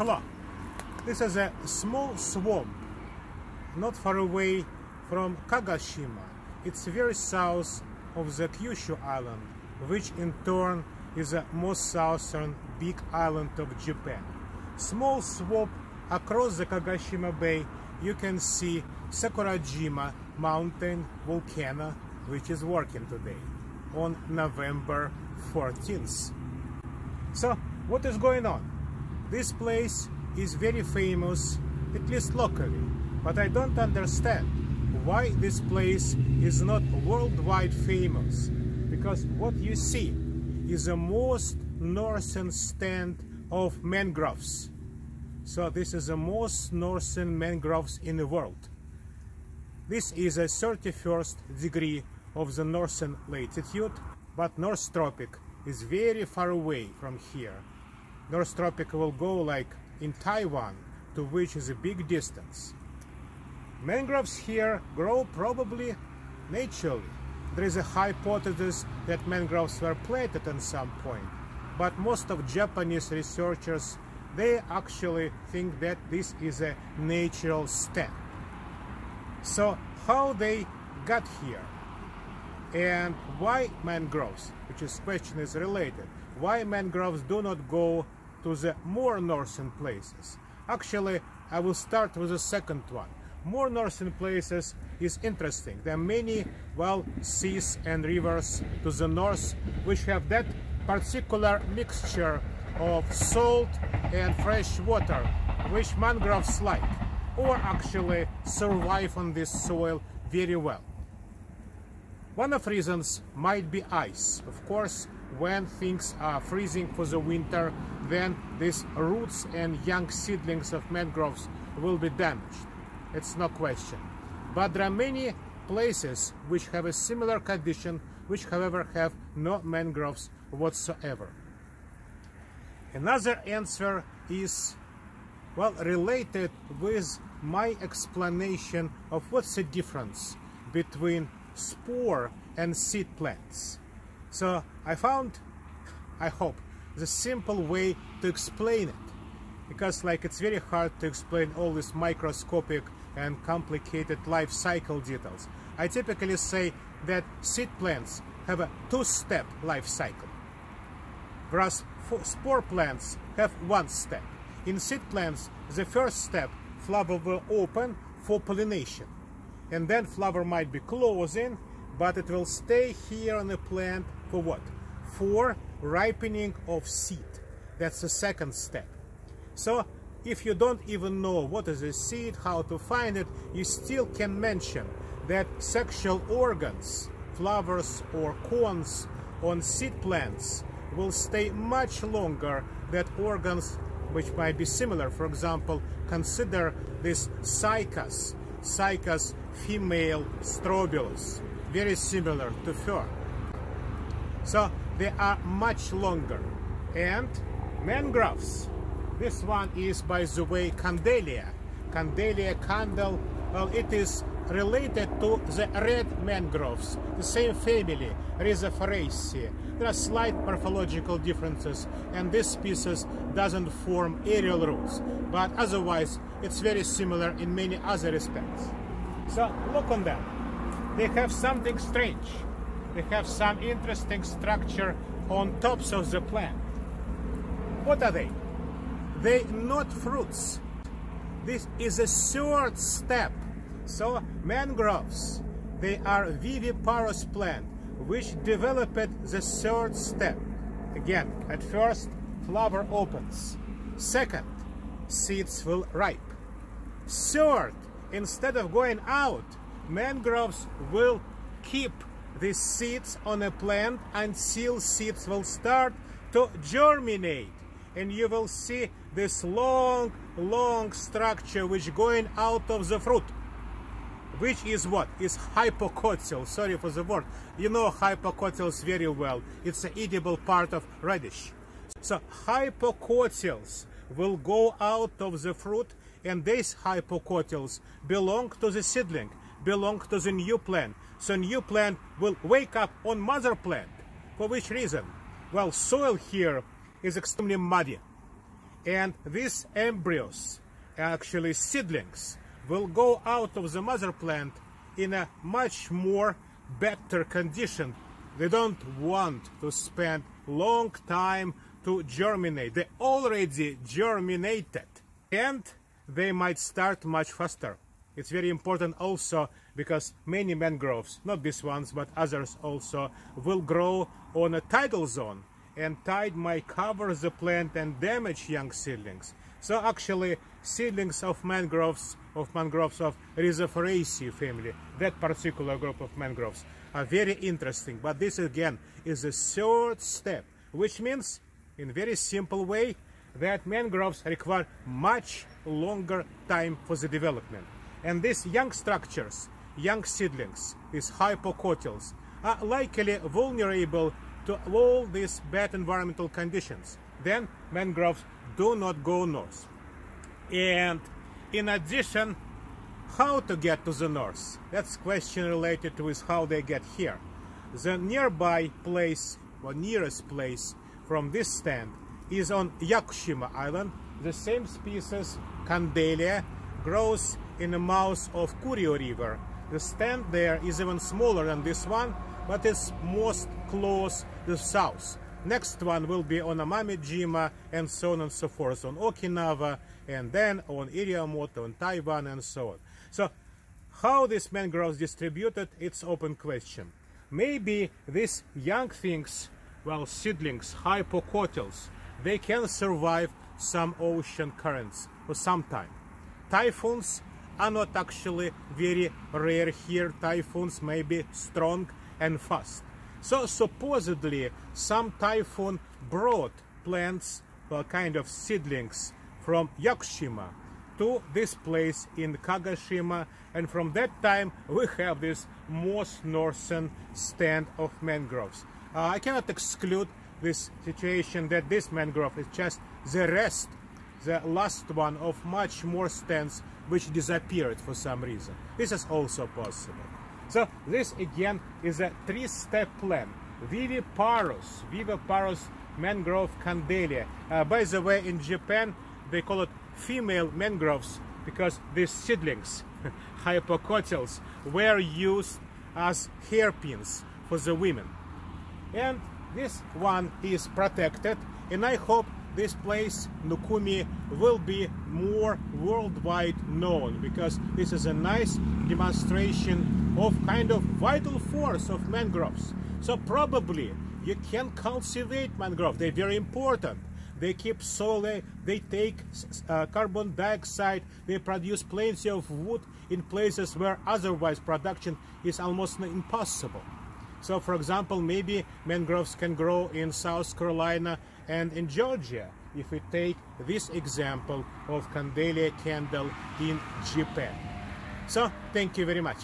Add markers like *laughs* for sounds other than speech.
Hello. This is a small swamp not far away from Kagoshima. It's very south of the Kyushu island, which in turn is the most southern big island of Japan. Small swamp across the Kagoshima Bay, you can see Sakurajima mountain volcano, which is working today on November 14th. So, what is going on? This place is very famous, at least locally, but I don't understand why this place is not worldwide famous. Because what you see is the most northern stand of mangroves. So this is the most northern mangroves in the world. This is a 31st degree of the northern latitude, but North Tropic is very far away from here. North Tropic will go like in Taiwan, to which is a big distance. Mangroves here grow probably naturally. There is a hypothesis that mangroves were planted at some point, but most of Japanese researchers, they actually think that this is a natural step. So how they got here? And why mangroves, which is question is related, why mangroves do not go to the more northern places. Actually, I will start with the second one. More northern places is interesting. There are many, well, seas and rivers to the north which have that particular mixture of salt and fresh water which mangroves like or actually survive on this soil very well. One of reasons might be ice. Of course, when things are freezing for the winter, then these roots and young seedlings of mangroves will be damaged. It's no question. But there are many places which have a similar condition, which however have no mangroves whatsoever. Another answer is, well, related with my explanation of what's the difference between spore and seed plants. So I found, I hope, the simple way to explain it. Because like it's very hard to explain all these microscopic and complicated life cycle details. I typically say that seed plants have a two-step life cycle. Whereas spore plants have one step. In seed plants, the first step, flower will open for pollination. And then flower might be closing, but it will stay here on the plant for what? For ripening of seed. That's the second step. So if you don't even know what is a seed, how to find it, you still can mention that sexual organs, flowers or cones on seed plants will stay much longer than organs which might be similar. For example, consider this cycas, cycas female strobilus, very similar to fern. So they are much longer. And mangroves. This one is, by the way, Kandelia. Kandelia candel, well, it is related to the red mangroves, the same family, Rhizophoraceae. There are slight morphological differences, and this species doesn't form aerial roots, but otherwise it's very similar in many other respects. So look on them. They have something strange. They have some interesting structure on tops of the plant. What are they? They not fruits. This is a third step. So mangroves, they are viviparous plant which developed the third step. Again, at first, flower opens. Second, seeds will ripe. Third, instead of going out, mangroves will keep these seeds on a plant until seeds will start to germinate. And you will see this long long structure which going out of the fruit which is what? Is hypocotyl sorry for the word. You know hypocotyls very well. It's an edible part of radish. So hypocotyls will go out of the fruit and these hypocotyls belong to the seedling belong to the new plant so new plant will wake up on mother plant. For which reason? Well, soil here is extremely muddy. And these embryos, actually seedlings, will go out of the mother plant in a much more better condition. They don't want to spend long time to germinate. They already germinated and they might start much faster. It's very important also because many mangroves, not these ones, but others also, will grow on a tidal zone and tide might cover the plant and damage young seedlings. So actually, seedlings of mangroves, of mangroves of Rhizophoraceae family, that particular group of mangroves, are very interesting. But this again is a third step, which means, in very simple way, that mangroves require much longer time for the development. And these young structures, young seedlings, these hypocotyls, are likely vulnerable to all these bad environmental conditions. Then mangroves do not go north. And in addition, how to get to the north? That's question related with how they get here. The nearby place, or nearest place from this stand is on Yakushima Island. The same species, Kandelia, grows in the mouth of Kurio River. The stand there is even smaller than this one, but it's most close to the south. Next one will be on Amami-jima and so on and so forth on Okinawa and then on Iriomote on Taiwan and so on. So how this mangroves distributed, it's open question. Maybe these young things, well, seedlings, hypocotyls, they can survive some ocean currents for some time. Typhoons are not actually very rare here. Typhoons may be strong and fast. So supposedly some typhoon brought plants, well, kind of seedlings from Yakushima to this place in Kagoshima and from that time we have this most northern stand of mangroves. Uh, I cannot exclude this situation that this mangrove is just the rest, the last one of much more stands which disappeared for some reason. This is also possible. So this again is a three-step plan. Viviparous, Viviparous mangrove Kandelia. Uh, by the way, in Japan, they call it female mangroves because these seedlings, *laughs* hypocotyls, were used as hairpins for the women. And this one is protected, and I hope this place, Nukumi, will be more worldwide known because this is a nice demonstration of kind of vital force of mangroves. So probably you can cultivate mangroves, They're very important. They keep soil, they take uh, carbon dioxide, they produce plenty of wood in places where otherwise production is almost impossible. So for example, maybe mangroves can grow in South Carolina and in Georgia, if we take this example of Kandelia candel in Japan. So, thank you very much.